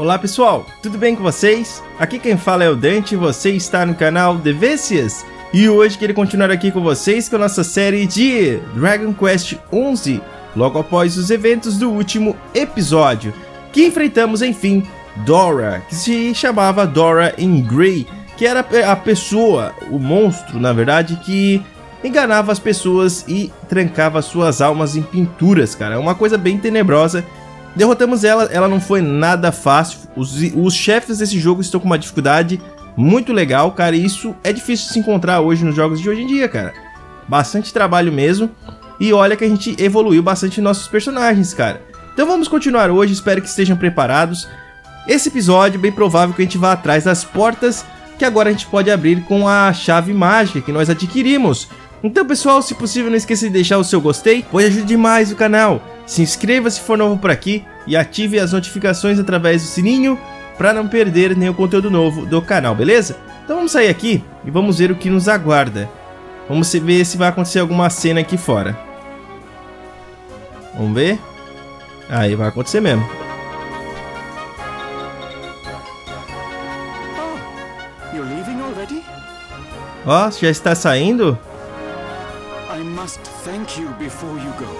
Olá pessoal, tudo bem com vocês? Aqui quem fala é o Dante e você está no canal Devecias. E hoje quero continuar aqui com vocês com a nossa série de Dragon Quest 11, logo após os eventos do último episódio, que enfrentamos enfim Dora, que se chamava Dora in Grey, que era a pessoa, o monstro na verdade, que enganava as pessoas e trancava suas almas em pinturas, cara. É uma coisa bem tenebrosa Derrotamos ela, ela não foi nada fácil. Os, os chefes desse jogo estão com uma dificuldade muito legal, cara. E isso é difícil de se encontrar hoje nos jogos de hoje em dia, cara. Bastante trabalho mesmo. E olha que a gente evoluiu bastante nossos personagens, cara. Então vamos continuar hoje, espero que estejam preparados. Esse episódio, bem provável que a gente vá atrás das portas que agora a gente pode abrir com a chave mágica que nós adquirimos. Então pessoal, se possível não esqueça de deixar o seu gostei, pois ajude demais o canal. Se inscreva se for novo por aqui e ative as notificações através do sininho para não perder nenhum conteúdo novo do canal, beleza? Então vamos sair aqui e vamos ver o que nos aguarda. Vamos ver se vai acontecer alguma cena aqui fora. Vamos ver? Aí vai acontecer mesmo. Oh, Ó, oh, já está saindo? I must thank you before you go.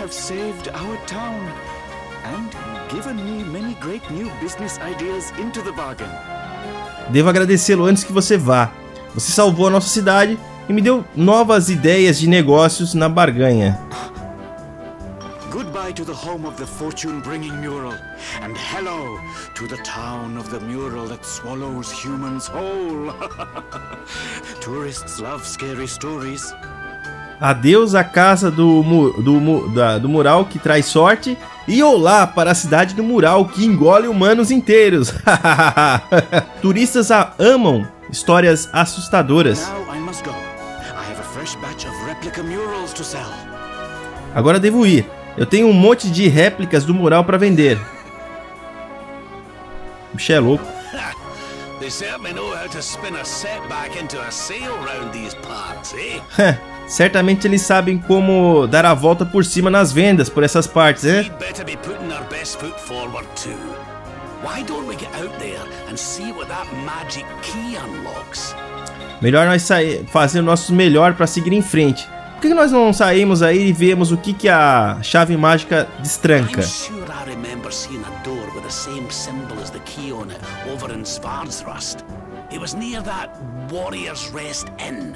Have saved our town and given me many great new business ideas into the bargain. Devo agradecê-lo antes que você vá. Você salvou a nossa cidade e me deu novas ideias de negócios na barganha. Goodbye to the home of the fortune-bringing mural, and hello to the town of the mural that swallows humans whole. Tourists love scary stories. Adeus à casa do, do, da, do mural que traz sorte. E olá para a cidade do mural que engole humanos inteiros. Turistas a amam histórias assustadoras. Agora devo ir. Eu tenho um monte de réplicas do mural para vender. Bicho é louco. Certamente eles sabem como dar a volta por cima nas vendas por essas partes, né? Melhor nós sair, fazer o nosso melhor para seguir em frente. Por que nós não saímos aí e vemos o que, que a chave mágica destranca? It was near that Warrior's Rest Inn.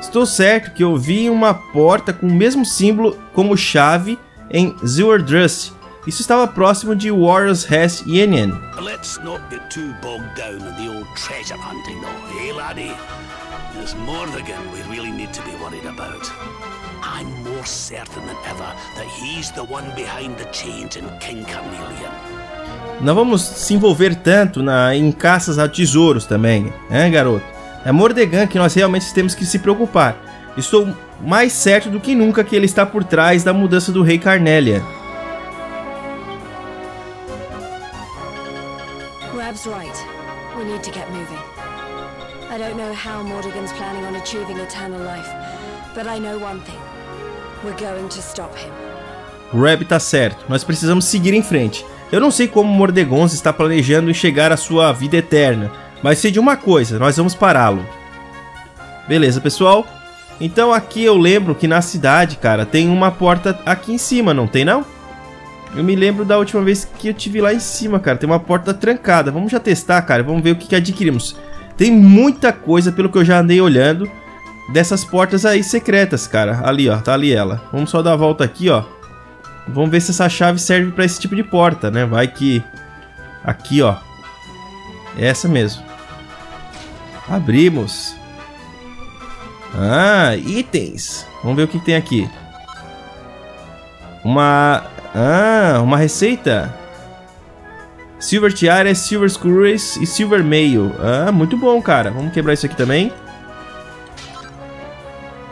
Estou certo que eu vi uma porta com o mesmo símbolo como chave em Zewardrust. Isso estava próximo de Warriors Rest Union. Let's not get too bogged down in the old treasure hunting though, eh laddie? There's we really need to be worried about. I'm more certain than ever that he's the one behind the change in King Carnelian. Não vamos se envolver tanto na, em caças a tesouros também, hein, garoto? É Mordegan que nós realmente temos que se preocupar. Estou mais certo do que nunca que ele está por trás da mudança do rei Carnélia. Rab's right. We need to get moving. I don't know how Mordegan's planning on achieving eternal life, but I know one thing. We're going to stop him. Rab tá certo. Nós precisamos seguir em frente. Eu não sei como Mordegons está planejando chegar à sua vida eterna, mas sei de uma coisa, nós vamos pará-lo. Beleza, pessoal? Então aqui eu lembro que na cidade, cara, tem uma porta aqui em cima, não tem não? Eu me lembro da última vez que eu tive lá em cima, cara. Tem uma porta trancada. Vamos já testar, cara. Vamos ver o que, que adquirimos. Tem muita coisa, pelo que eu já andei olhando, dessas portas aí secretas, cara. Ali, ó. Tá ali ela. Vamos só dar a volta aqui, ó. Vamos ver se essa chave serve para esse tipo de porta, né? Vai que... Aqui, ó. É essa mesmo. Abrimos. Ah, itens. Vamos ver o que tem aqui. Uma... Ah, uma receita. Silver Tiara, Silver Screws e Silver Mail. Ah, muito bom, cara. Vamos quebrar isso aqui também.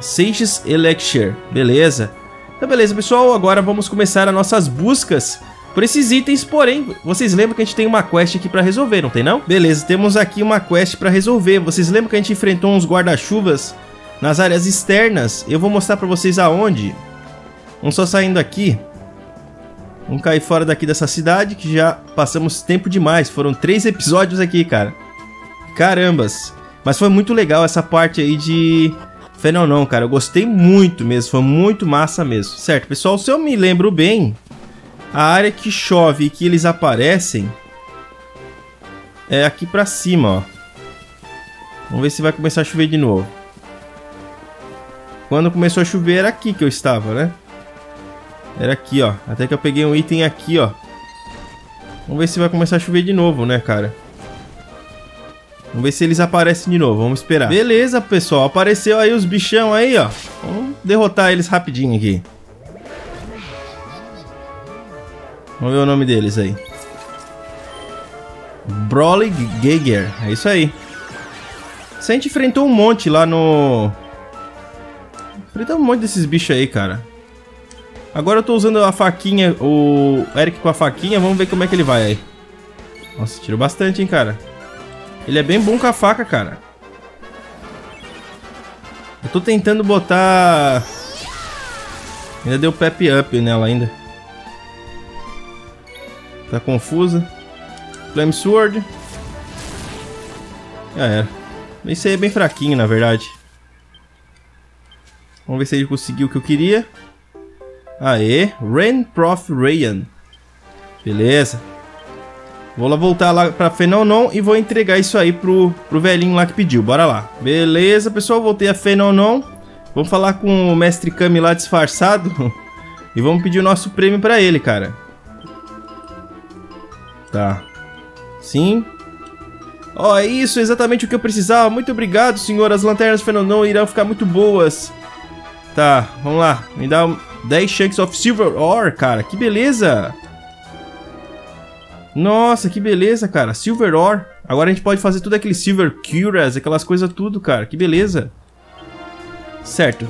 Sages Elixir. Beleza. Então, beleza, pessoal. Agora vamos começar as nossas buscas por esses itens, porém, vocês lembram que a gente tem uma quest aqui pra resolver, não tem não? Beleza, temos aqui uma quest pra resolver. Vocês lembram que a gente enfrentou uns guarda-chuvas nas áreas externas? Eu vou mostrar pra vocês aonde. Vamos só saindo aqui. Vamos cair fora daqui dessa cidade que já passamos tempo demais. Foram três episódios aqui, cara. Carambas. Mas foi muito legal essa parte aí de Fenonon, cara. Eu gostei muito mesmo. Foi muito massa mesmo. Certo, pessoal. Se eu me lembro bem, a área que chove e que eles aparecem é aqui pra cima, ó. Vamos ver se vai começar a chover de novo. Quando começou a chover era aqui que eu estava, né? Era aqui, ó. Até que eu peguei um item aqui, ó. Vamos ver se vai começar a chover de novo, né, cara? Vamos ver se eles aparecem de novo. Vamos esperar. Beleza, pessoal. Apareceu aí os bichão aí, ó. Vamos derrotar eles rapidinho aqui. Vamos ver o nome deles aí. Broly Geiger. É isso aí. Se a gente enfrentou um monte lá no... Enfrentou um monte desses bichos aí, cara. Agora eu tô usando a faquinha, o Eric com a faquinha. Vamos ver como é que ele vai aí. Nossa, tirou bastante, hein, cara. Ele é bem bom com a faca, cara. Eu tô tentando botar... Ainda deu pep up nela ainda. Tá confusa. Flame Sword. Já era. Esse aí é bem fraquinho, na verdade. Vamos ver se ele conseguiu o que eu queria. Aê, Rain Prof Rayan. Beleza. Vou lá voltar lá pra Fenonon e vou entregar isso aí pro, pro velhinho lá que pediu. Bora lá. Beleza, pessoal. Voltei a Fenonon. Vamos falar com o Mestre Kami lá disfarçado. e vamos pedir o nosso prêmio pra ele, cara. Tá. Sim. Ó, oh, é isso, exatamente o que eu precisava. Muito obrigado, senhor. As lanternas Fenonon irão ficar muito boas. Tá, vamos lá. Me dá 10 chunks of silver ore, cara. Que beleza. Nossa, que beleza, cara. Silver Ore. Agora a gente pode fazer tudo aquele Silver Curas, aquelas coisas tudo, cara. Que beleza. Certo.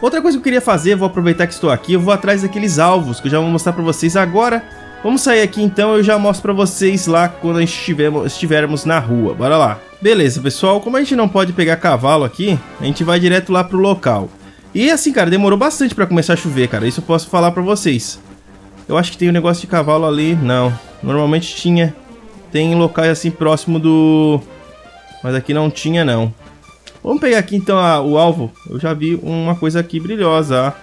Outra coisa que eu queria fazer, vou aproveitar que estou aqui, eu vou atrás daqueles alvos, que eu já vou mostrar pra vocês agora. Vamos sair aqui então, eu já mostro pra vocês lá quando estivermos, estivermos na rua. Bora lá. Beleza, pessoal, como a gente não pode pegar cavalo aqui, a gente vai direto lá pro local. E assim, cara, demorou bastante pra começar a chover, cara. Isso eu posso falar pra vocês. Eu acho que tem um negócio de cavalo ali. Não. Normalmente tinha. Tem locais assim próximo do... Mas aqui não tinha, não. Vamos pegar aqui então a, o alvo. Eu já vi uma coisa aqui brilhosa.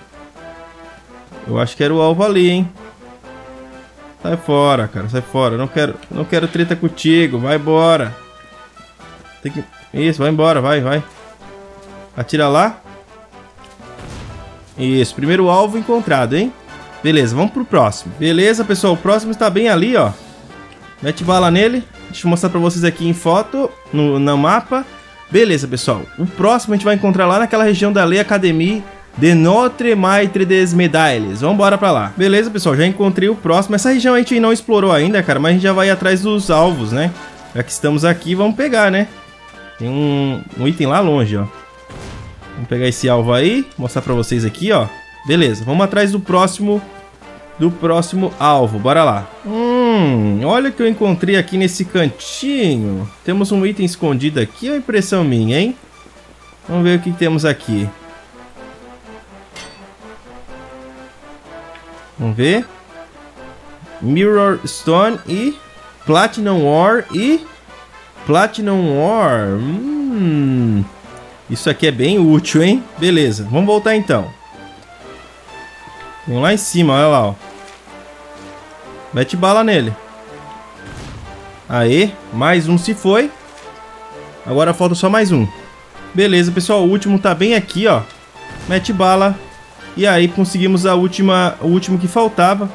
Eu acho que era o alvo ali, hein? Sai fora, cara. Sai fora. Não quero, não quero treta contigo. Vai embora. Tem que... Isso, vai embora. Vai, vai. Atira lá. Isso. Primeiro alvo encontrado, hein? Beleza, vamos pro próximo. Beleza, pessoal, o próximo está bem ali, ó. Mete bala nele. Deixa eu mostrar pra vocês aqui em foto, no, no mapa. Beleza, pessoal. O próximo a gente vai encontrar lá naquela região da Lei Academy de Notre Maitre des Medailles. Vamos embora pra lá. Beleza, pessoal, já encontrei o próximo. Essa região a gente não explorou ainda, cara, mas a gente já vai atrás dos alvos, né? Já que estamos aqui, vamos pegar, né? Tem um, um item lá longe, ó. Vamos pegar esse alvo aí, mostrar pra vocês aqui, ó. Beleza, vamos atrás do próximo do próximo alvo. Bora lá. Hum, olha o que eu encontrei aqui nesse cantinho. Temos um item escondido aqui, é impressão minha, hein? Vamos ver o que temos aqui. Vamos ver. Mirror Stone e Platinum Ore e Platinum Ore. Hum, isso aqui é bem útil, hein? Beleza, vamos voltar então. Vamos lá em cima, olha lá, ó. Mete bala nele. Aê, mais um se foi. Agora falta só mais um. Beleza, pessoal, o último tá bem aqui, ó. Mete bala. E aí conseguimos a última, o último que faltava.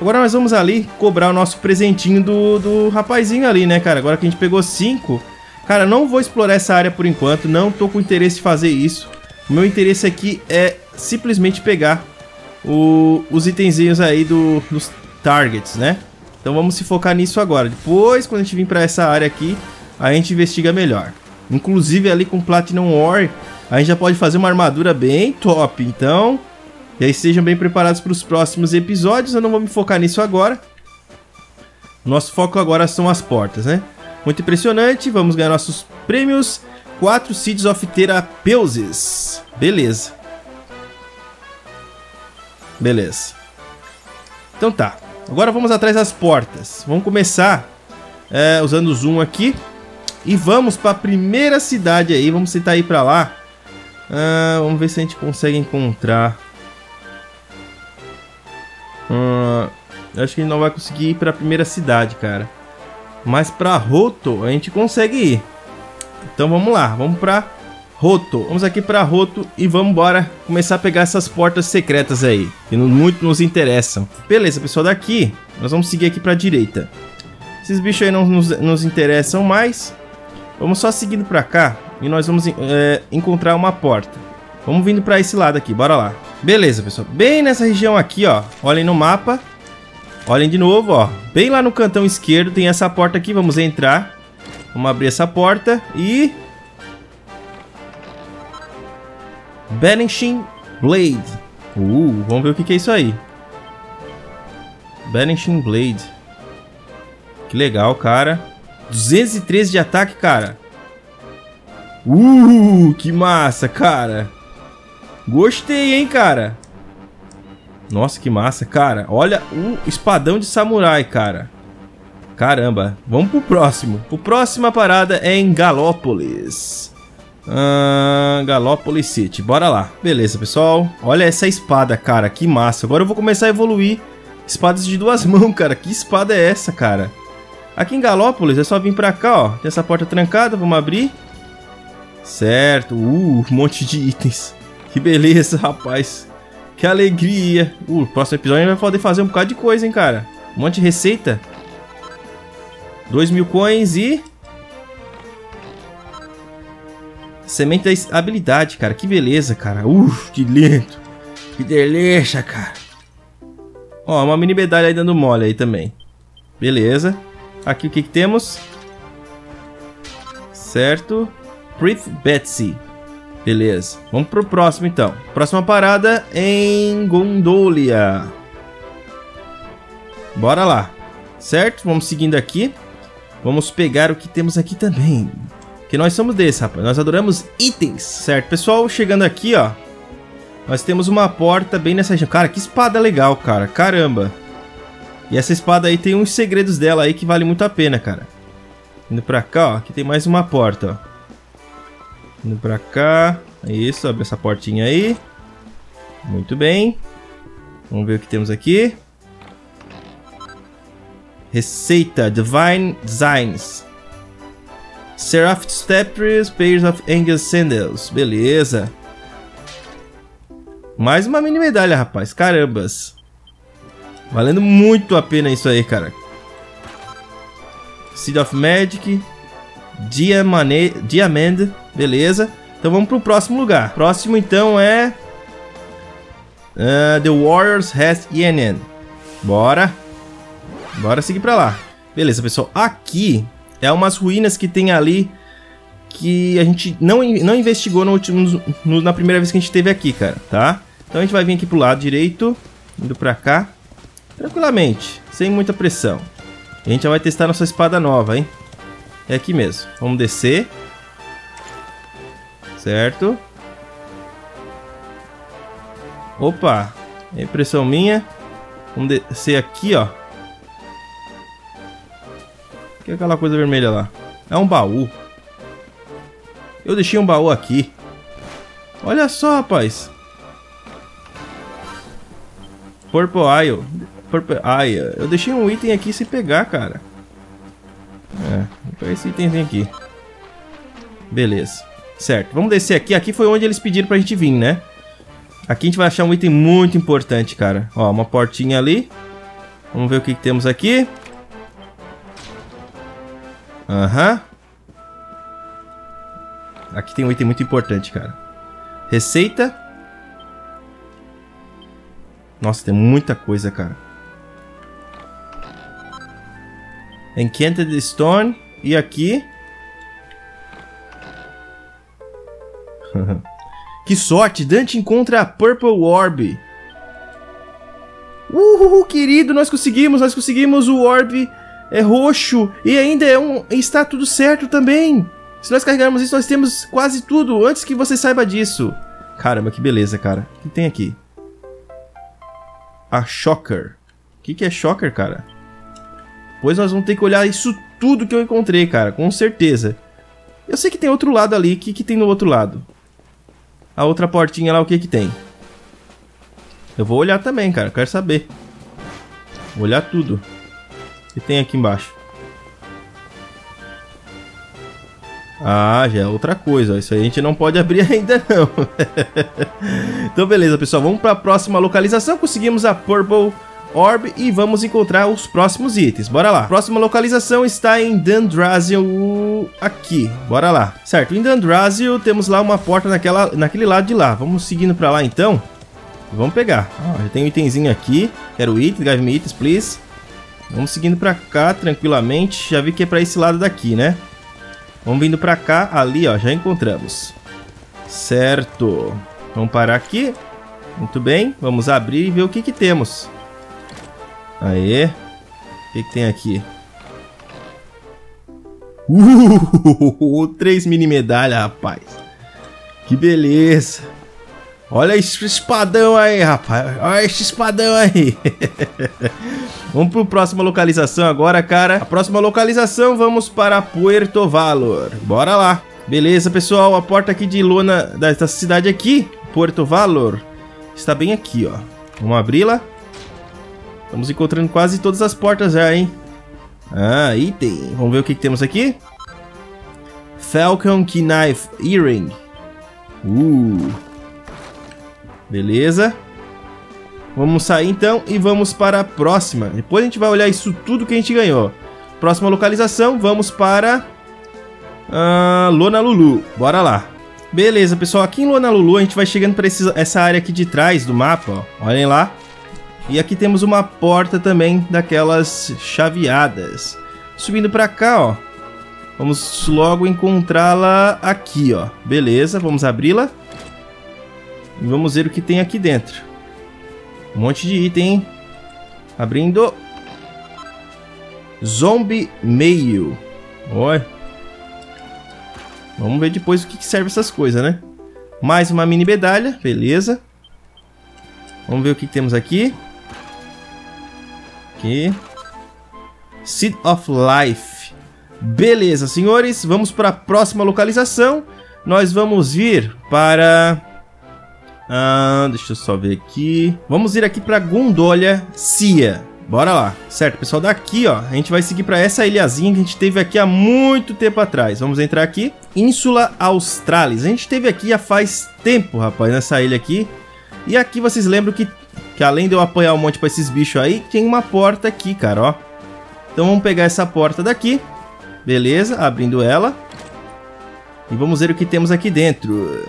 Agora nós vamos ali cobrar o nosso presentinho do, do rapazinho ali, né, cara? Agora que a gente pegou cinco. Cara, não vou explorar essa área por enquanto. Não tô com interesse em fazer isso. O meu interesse aqui é simplesmente pegar o, os itenzinhos aí do, dos targets, né? Então vamos se focar nisso agora. Depois, quando a gente vir para essa área aqui, a gente investiga melhor. Inclusive ali com Platinum Ore, a gente já pode fazer uma armadura bem top. Então, e aí sejam bem preparados para os próximos episódios. Eu não vou me focar nisso agora. Nosso foco agora são as portas, né? Muito impressionante. Vamos ganhar nossos prêmios. 4 Seeds of Terapeuses. Beleza. Beleza. Então tá. Agora vamos atrás das portas. Vamos começar é, usando o zoom aqui. E vamos para a primeira cidade aí. Vamos tentar ir para lá. Ah, vamos ver se a gente consegue encontrar. Ah, acho que a gente não vai conseguir ir para a primeira cidade, cara. Mas para Roto a gente consegue ir. Então vamos lá, vamos para Roto. Vamos aqui para Roto e vamos embora começar a pegar essas portas secretas aí, que muito nos interessam. Beleza, pessoal, daqui nós vamos seguir aqui para direita. Esses bichos aí não nos, nos, interessam mais. Vamos só seguindo para cá e nós vamos é, encontrar uma porta. Vamos vindo para esse lado aqui, bora lá. Beleza, pessoal. Bem nessa região aqui, ó. Olhem no mapa. Olhem de novo, ó. Bem lá no cantão esquerdo tem essa porta aqui. Vamos entrar. Vamos abrir essa porta e... Banishing Blade. Uh, vamos ver o que, é isso aí. Banishing Blade. Que legal, cara. 213 de ataque, cara. Uh, que massa, cara. Gostei, hein, cara. Nossa, que massa, cara. Olha o espadão de samurai, cara. Caramba. Vamos pro próximo. O próxima parada é em Galópolis. Ah, Galópolis City. Bora lá. Beleza, pessoal. Olha essa espada, cara. Que massa. Agora eu vou começar a evoluir espadas de duas mãos, cara. Que espada é essa, cara? Aqui em Galópolis é só vir pra cá, ó. Tem essa porta trancada. Vamos abrir. Certo. Uh, um monte de itens. Que beleza, rapaz. Que alegria. Uh, próximo episódio a gente vai poder fazer um bocado de coisa, hein, cara. Um monte de receita. 2 mil coins e... Semente da habilidade, cara. Que beleza, cara. Uh, que lindo. Que delícia, cara. Ó, uma mini medalha aí dando mole aí também. Beleza. Aqui o que, que temos? Certo. Prith Betsy. Beleza. Vamos pro próximo então. Próxima parada em Gondolia. Bora lá. Certo? Vamos seguindo aqui. Vamos pegar o que temos aqui também. Que nós somos desse, rapaz. Nós adoramos itens. Certo, pessoal? Chegando aqui, ó. Nós temos uma porta bem nessa região. Cara, que espada legal, cara. Caramba. E essa espada aí tem uns segredos dela aí que vale muito a pena, cara. Indo pra cá, ó. Aqui tem mais uma porta, ó. Indo pra cá. Isso, abre essa portinha aí. Muito bem. Vamos ver o que temos aqui. Receita Divine Designs. Seraph Steppers, Pairs of Angel Sandals. Beleza. Mais uma mini medalha, rapaz. Carambas. Valendo muito a pena isso aí, cara. Seed of Magic. Diamond. Beleza. Então vamos pro próximo lugar. Próximo então é... Uh, The Warriors Has Yenen. Bora. Bora seguir pra lá. Beleza, pessoal. Aqui é umas ruínas que tem ali que a gente não, não investigou no último, no, na primeira vez que a gente esteve aqui, cara, tá? Então a gente vai vir aqui pro lado direito, indo pra cá, tranquilamente, sem muita pressão. A gente já vai testar nossa espada nova, hein? É aqui mesmo. Vamos descer. Certo. Opa, é impressão minha. Vamos descer aqui, ó. O que é aquela coisa vermelha lá? É um baú. Eu deixei um baú aqui. Olha só, rapaz. Purple Isle. Purple Isle. Eu deixei um item aqui sem pegar, cara. É, vou pegar esse itemzinho aqui. Beleza. Certo, vamos descer aqui. Aqui foi onde eles pediram pra gente vir, né? Aqui a gente vai achar um item muito importante, cara. Ó, uma portinha ali. Vamos ver o que, que temos aqui. Aham. Uhum. Aqui tem um item muito importante, cara. Receita. Nossa, tem muita coisa, cara. Enchanted Stone. E aqui... que sorte! Dante encontra a Purple Orb. Uhul, querido, nós conseguimos, nós conseguimos o Orb é roxo e ainda é um, está tudo certo também. Se nós carregarmos isso, nós temos quase tudo antes que você saiba disso. Caramba, que beleza, cara. O que tem aqui? A Shocker. O que, que é Shocker, cara? Pois nós vamos ter que olhar isso tudo que eu encontrei, cara, com certeza. Eu sei que tem outro lado ali. O que, que tem no outro lado? A outra portinha lá, o que que tem? Eu vou olhar também, cara. Quero saber. Vou olhar tudo. O que tem aqui embaixo? Ah, já é outra coisa. Isso aí a gente não pode abrir ainda não. então beleza, pessoal. Vamos para a próxima localização. Conseguimos a Purple Orb e vamos encontrar os próximos itens. Bora lá. Próxima localização está em Dendrazio aqui. Bora lá. Certo, em Dendrazio temos lá uma porta naquela, naquele lado de lá. Vamos seguindo para lá então. Vamos pegar. já tem um itemzinho aqui. Quero item, give me itens, please. Vamos seguindo para cá tranquilamente. Já vi que é para esse lado daqui, né? Vamos vindo para cá. Ali, ó, já encontramos. Certo. Vamos parar aqui. Muito bem. Vamos abrir e ver o que que temos. Aê. O que, que tem aqui? Uh, três mini medalha, rapaz. Que beleza. Olha esse espadão aí, rapaz. Olha esse espadão aí. vamos para a próxima localização agora, cara. A próxima localização, vamos para Puerto Valor. Bora lá. Beleza, pessoal. A porta aqui de lona dessa cidade aqui, Puerto Valor, está bem aqui, ó. Vamos abri-la. Estamos encontrando quase todas as portas já, hein? Ah, item. Vamos ver o que, que temos aqui. Falcon Knife Earring. Uh. Beleza. Vamos sair então e vamos para a próxima. Depois a gente vai olhar isso tudo que a gente ganhou. Próxima localização, vamos para... Uh, Lona Lulu. Bora lá. Beleza, pessoal. Aqui em Lona Lulu a gente vai chegando para essa área aqui de trás do mapa. Ó. Olhem lá. E aqui temos uma porta também daquelas chaveadas. Subindo para cá, ó. Vamos logo encontrá-la aqui, ó. Beleza, vamos abri-la. E vamos ver o que tem aqui dentro. Um monte de item, hein? Abrindo. Zombie Mail. Olha. Vamos ver depois o que serve essas coisas, né? Mais uma mini medalha, beleza. Vamos ver o que temos aqui aqui. Seed of Life. Beleza, senhores, vamos para a próxima localização. Nós vamos vir para... Ah, deixa eu só ver aqui. Vamos ir aqui para Gondolia Cia. Bora lá. Certo, pessoal, daqui, ó, a gente vai seguir para essa ilhazinha que a gente teve aqui há muito tempo atrás. Vamos entrar aqui. Ínsula Australis. A gente teve aqui há faz tempo, rapaz, nessa ilha aqui. E aqui vocês lembram que que além de eu apanhar um monte pra esses bichos aí, tem uma porta aqui, cara, ó. Então vamos pegar essa porta daqui. Beleza, abrindo ela. E vamos ver o que temos aqui dentro.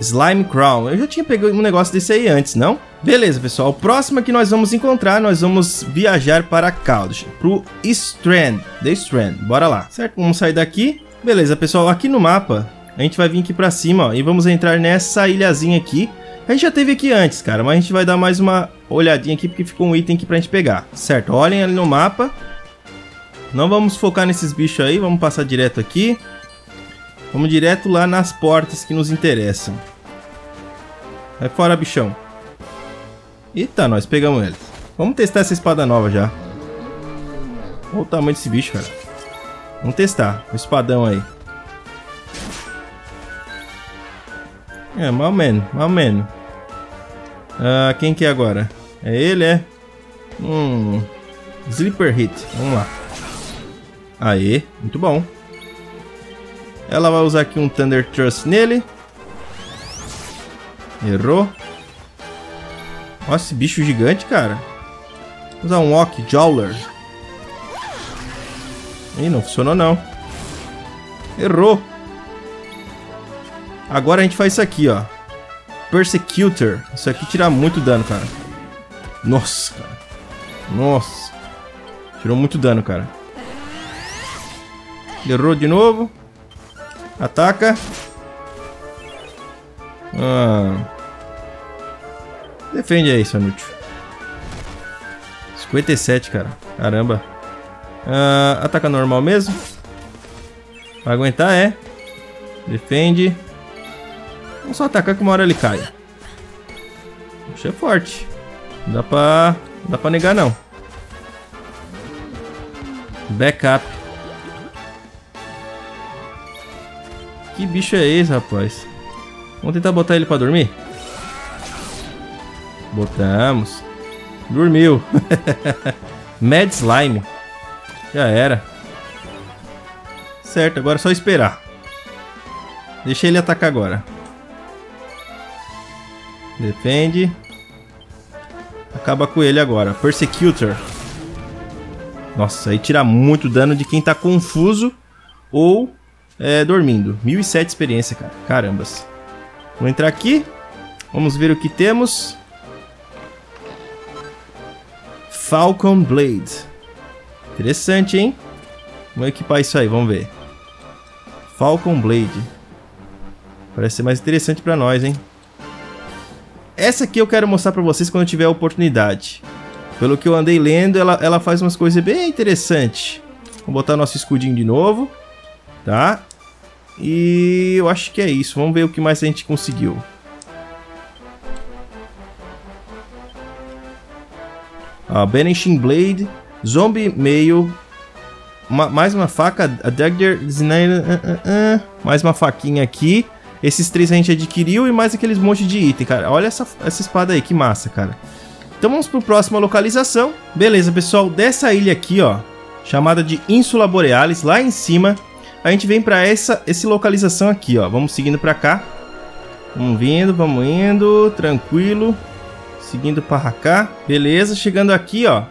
Slime Crown. Eu já tinha pegado um negócio desse aí antes, não? Beleza, pessoal. O próximo que nós vamos encontrar, nós vamos viajar para Caldish. Pro Strand. The Strand. Bora lá. Certo? Vamos sair daqui. Beleza, pessoal. Aqui no mapa, a gente vai vir aqui pra cima, ó. E vamos entrar nessa ilhazinha aqui. A gente já teve aqui antes, cara, mas a gente vai dar mais uma olhadinha aqui porque ficou um item aqui pra gente pegar. Certo, olhem ali no mapa. Não vamos focar nesses bichos aí, vamos passar direto aqui. Vamos direto lá nas portas que nos interessam. Vai fora, bichão. Eita, nós pegamos ele. Vamos testar essa espada nova já. Olha o tamanho desse bicho, cara. Vamos testar o espadão aí. É, mal menos, mal menos. Ah, quem que é agora? É ele, é? Hum. Sleeper Hit. Vamos lá. Aê, muito bom. Ela vai usar aqui um Thunder Trust nele. Errou. Nossa, esse bicho gigante, cara. Vou usar um Walk Jowler. Ih, não funcionou não. Errou. Agora a gente faz isso aqui, ó. Persecutor. Isso aqui tira muito dano, cara. Nossa, cara. Nossa. Tirou muito dano, cara. Errou de novo. Ataca. Ah. Defende aí, seu inútil. 57, cara. Caramba. Ah, ataca normal mesmo. Vai aguentar, é. Defende. Vamos só atacar que uma hora ele cai. Puxa, é forte. Dá pra... Dá pra negar, não. Backup. Que bicho é esse, rapaz? Vamos tentar botar ele pra dormir? Botamos. Dormiu. Mad Slime. Já era. Certo, agora é só esperar. Deixa ele atacar agora. Defende. Acaba com ele agora. Persecutor. Nossa, aí tira muito dano de quem tá confuso ou é, dormindo. 1007 experiência, cara. Carambas. Vou entrar aqui. Vamos ver o que temos. Falcon Blade. Interessante, hein? Vamos equipar isso aí, vamos ver. Falcon Blade. Parece ser mais interessante pra nós, hein? Essa aqui eu quero mostrar pra vocês quando eu tiver a oportunidade. Pelo que eu andei lendo, ela, ela faz umas coisas bem interessantes. Vamos botar nosso escudinho de novo. Tá? E eu acho que é isso. Vamos ver o que mais a gente conseguiu. Ah, Banishing Blade, Zombie Mail, uma, mais uma faca, a Dagger, uh, uh, mais uma faquinha aqui. Esses três a gente adquiriu e mais aqueles monte de item, cara. Olha essa, essa espada aí, que massa, cara. Então vamos a próxima localização. Beleza, pessoal, dessa ilha aqui, ó, chamada de Ínsula Borealis, lá em cima, a gente vem para essa, essa localização aqui, ó. Vamos seguindo para cá. Vamos vindo, vamos indo, tranquilo. Seguindo para cá. Beleza, chegando aqui, ó.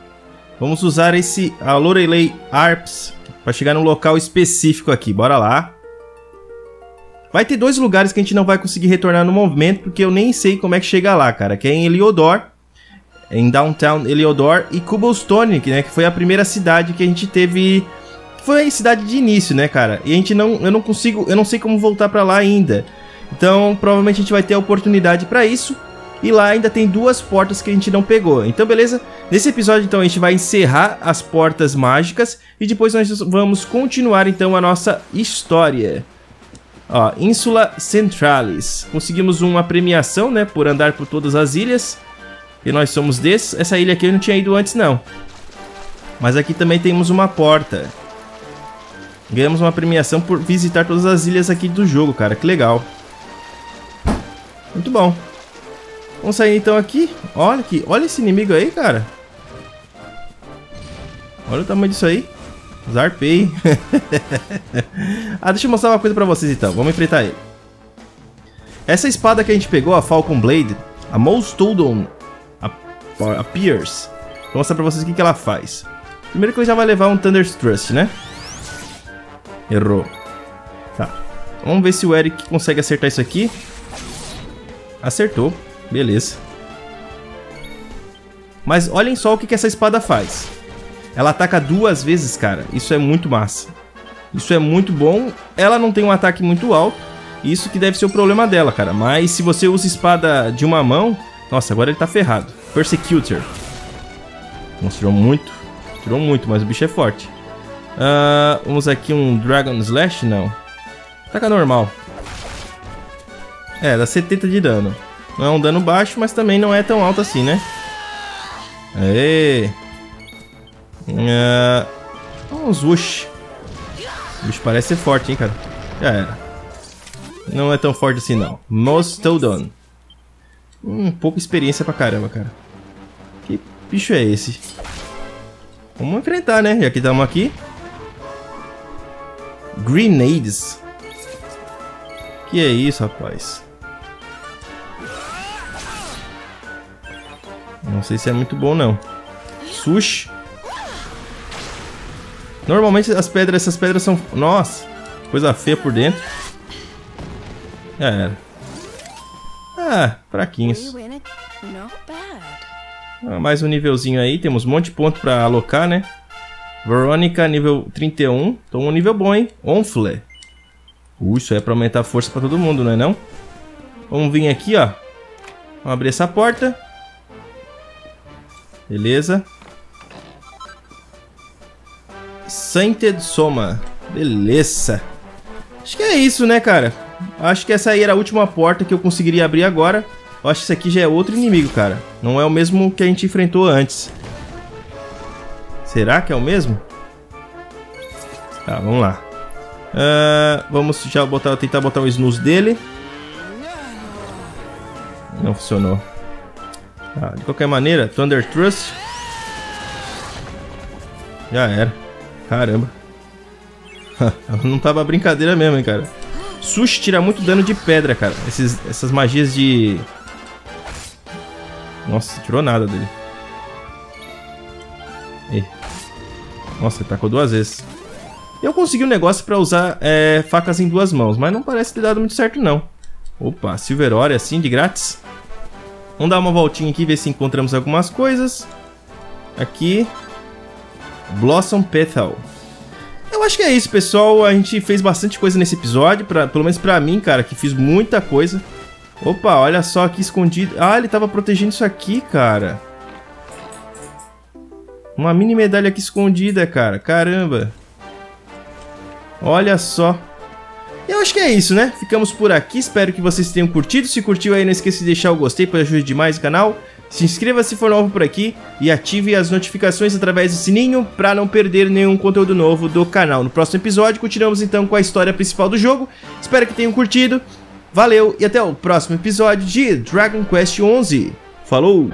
Vamos usar esse a Lorelei Arps para chegar num local específico aqui. Bora lá. Vai ter dois lugares que a gente não vai conseguir retornar no momento, porque eu nem sei como é que chega lá, cara. Que é em Eliodor, em Downtown Eliodor, e Cobblestone, né, que foi a primeira cidade que a gente teve... Foi a cidade de início, né, cara? E a gente não... Eu não consigo... Eu não sei como voltar pra lá ainda. Então, provavelmente a gente vai ter a oportunidade pra isso. E lá ainda tem duas portas que a gente não pegou. Então, beleza? Nesse episódio, então, a gente vai encerrar as portas mágicas. E depois nós vamos continuar, então, a nossa história. Ó, Ínsula Centralis. Conseguimos uma premiação, né, por andar por todas as ilhas. E nós somos desses. Essa ilha aqui eu não tinha ido antes, não. Mas aqui também temos uma porta. Ganhamos uma premiação por visitar todas as ilhas aqui do jogo, cara. Que legal. Muito bom. Vamos sair então aqui. Olha aqui. Olha esse inimigo aí, cara. Olha o tamanho disso aí. Zarpei. ah, deixa eu mostrar uma coisa pra vocês então. Vamos enfrentar ele. Essa espada que a gente pegou, a Falcon Blade, a Molstodon Appears. Vou mostrar pra vocês o que, que ela faz. Primeiro que ele já vai levar um Thunder Thrust, né? Errou. Tá. Vamos ver se o Eric consegue acertar isso aqui. Acertou. Beleza. Mas olhem só o que, que essa espada faz. Ela ataca duas vezes, cara. Isso é muito massa. Isso é muito bom. Ela não tem um ataque muito alto. Isso que deve ser o problema dela, cara. Mas se você usa espada de uma mão... Nossa, agora ele tá ferrado. Persecutor. Mostrou muito. Tirou muito, mas o bicho é forte. Uh, vamos aqui um Dragon Slash? Não. Ataca normal. É, dá 70 de dano. Não é um dano baixo, mas também não é tão alto assim, né? Aê! Uh, uns. O bicho parece ser forte, hein, cara. Já era. Não é tão forte assim, não. Mostodon. Hum, pouca experiência pra caramba, cara. Que bicho é esse? Vamos enfrentar, né? Já que estamos aqui. Grenades. Que é isso, rapaz? Não sei se é muito bom, não. Sushi. Normalmente as pedras, essas pedras são... Nossa, coisa feia por dentro. Já era. Ah, fraquinhos. Ah, mais um nívelzinho aí, temos um monte de ponto pra alocar, né? Verônica, nível 31. Então um nível bom, hein? Onfle. Uh, isso é pra aumentar a força pra todo mundo, não é não? Vamos vir aqui, ó. Vamos abrir essa porta. Beleza. Sainted Soma. Beleza. Acho que é isso, né, cara? Acho que essa aí era a última porta que eu conseguiria abrir agora. Acho que esse aqui já é outro inimigo, cara. Não é o mesmo que a gente enfrentou antes. Será que é o mesmo? Tá, vamos lá. Uh, vamos já botar, tentar botar o snooze dele. Não funcionou. Ah, de qualquer maneira, Thunder Trust. Já era. Caramba. Não tava brincadeira mesmo, hein, cara. Sushi tira muito dano de pedra, cara. Esses, essas magias de... Nossa, tirou nada dele. E. Nossa, ele tacou duas vezes. Eu consegui um negócio pra usar é, facas em duas mãos, mas não parece ter dado muito certo, não. Opa, Silver Ore assim, de grátis. Vamos dar uma voltinha aqui, ver se encontramos algumas coisas. Aqui. Blossom Petal. Eu acho que é isso, pessoal. A gente fez bastante coisa nesse episódio, pra, pelo menos pra mim, cara, que fiz muita coisa. Opa, olha só aqui escondido. Ah, ele tava protegendo isso aqui, cara. Uma mini medalha aqui escondida, cara. Caramba. Olha só. Eu acho que é isso, né? Ficamos por aqui, espero que vocês tenham curtido. Se curtiu aí, não esqueça de deixar o gostei, pois ajuda demais o canal. Se inscreva se for novo por aqui e ative as notificações através do sininho para não perder nenhum conteúdo novo do canal. No próximo episódio, continuamos então com a história principal do jogo. Espero que tenham curtido. Valeu e até o próximo episódio de Dragon Quest XI. Falou!